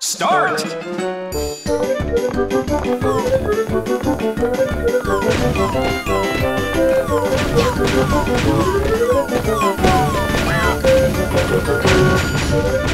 Start! Finish!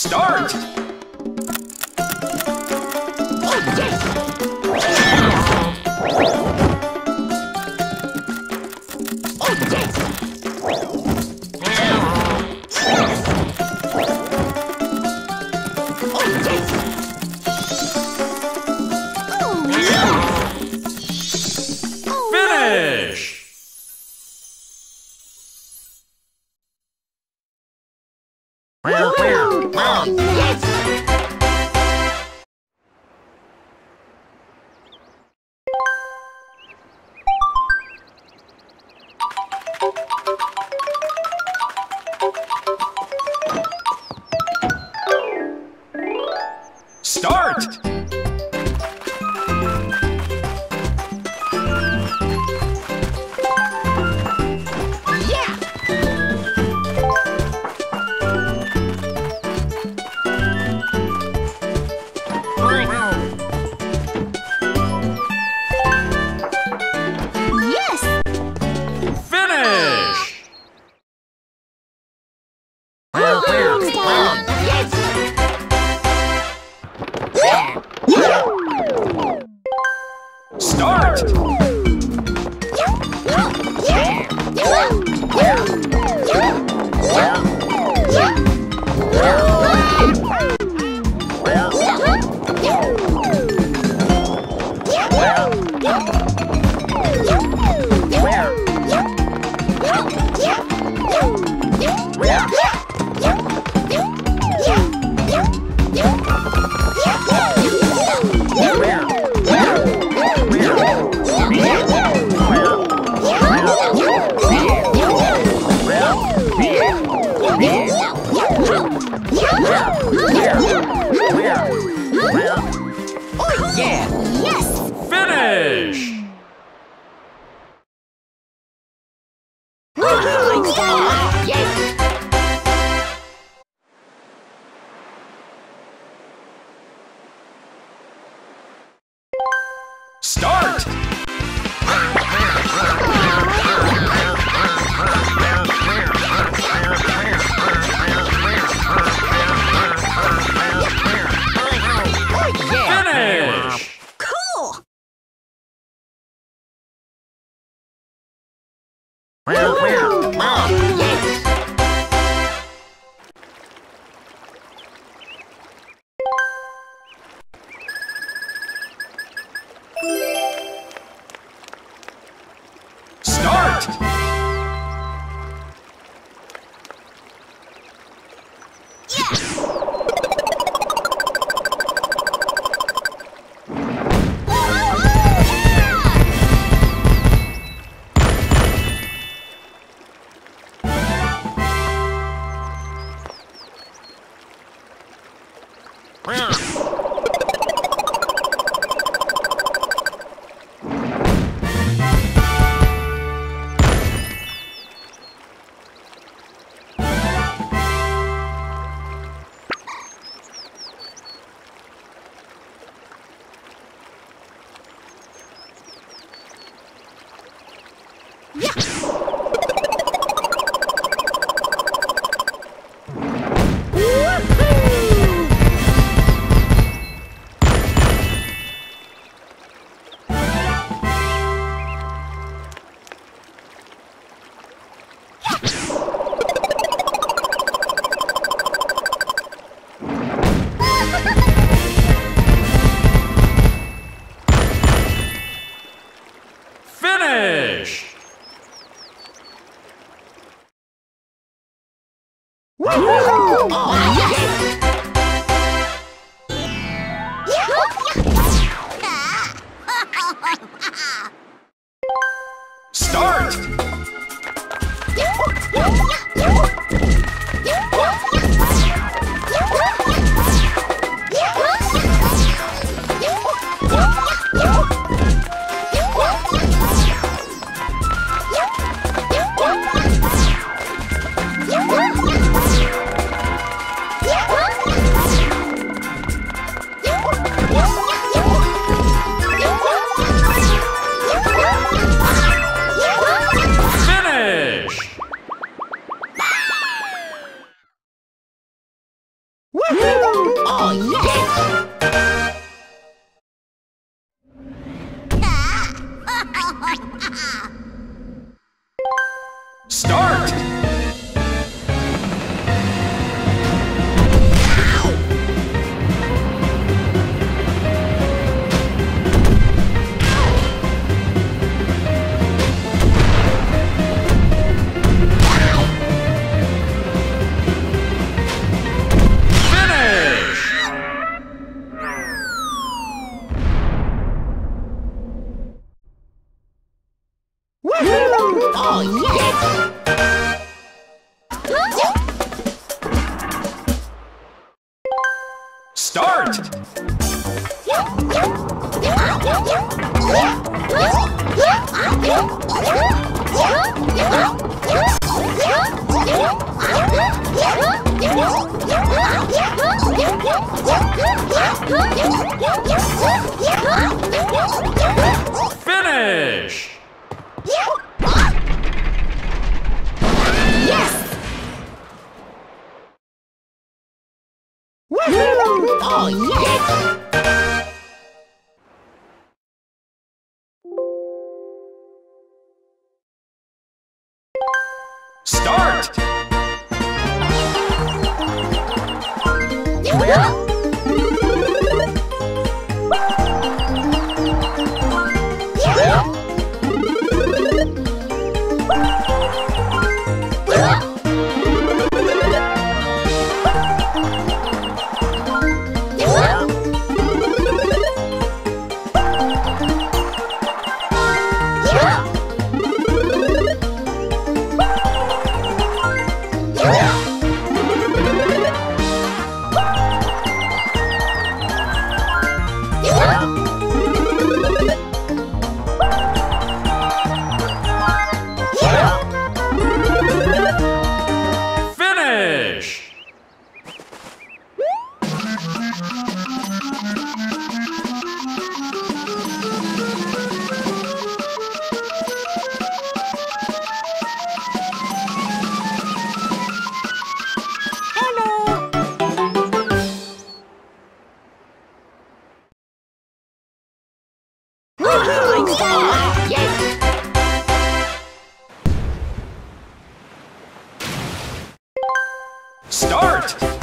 Start! Finish! Oh, yes! Start! Finish! Yes. Oh, yes! Start!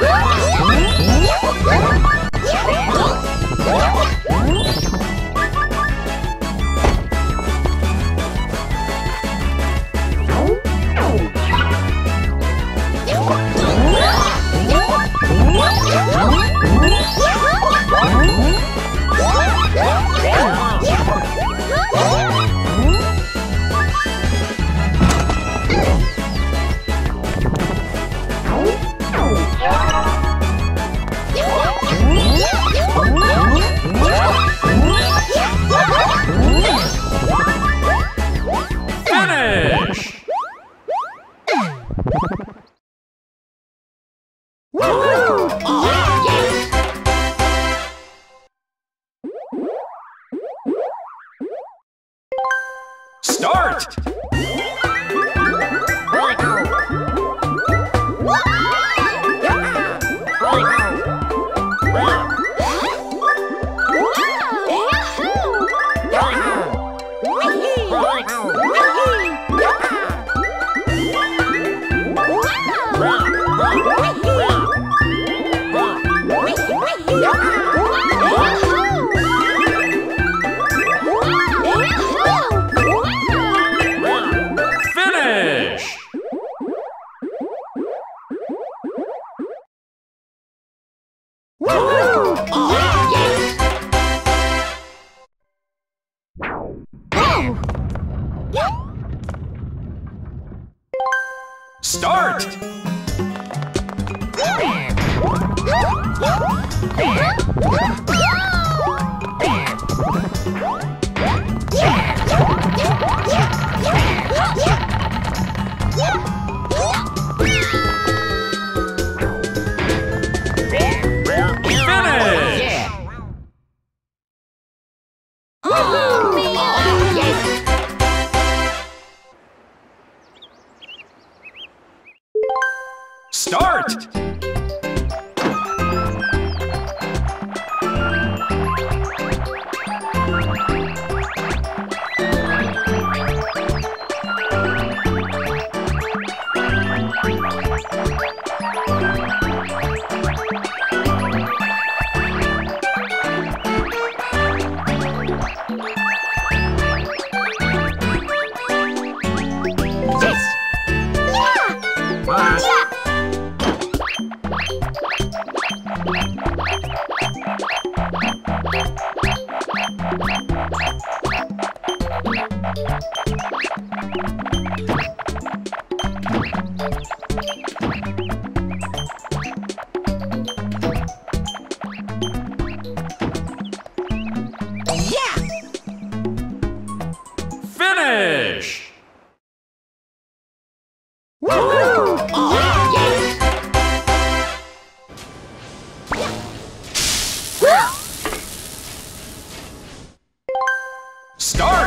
Finish! Finish! Start! Finish! Start.